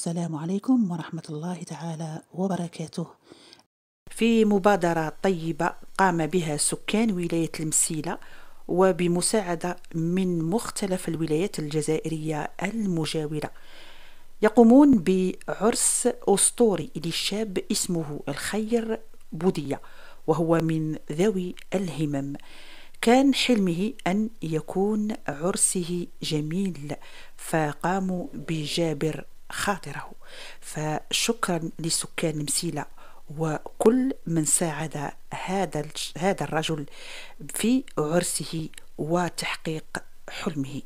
السلام عليكم ورحمة الله تعالى وبركاته. في مبادرة طيبة قام بها سكان ولاية المسيلة وبمساعدة من مختلف الولايات الجزائرية المجاورة. يقومون بعرس أسطوري للشاب اسمه الخير بودية وهو من ذوي الهمم. كان حلمه أن يكون عرسه جميل فقاموا بجابر خاطره. فشكرا لسكان مسيلة وكل من ساعد هذا هذا الرجل في عرسه وتحقيق حلمه.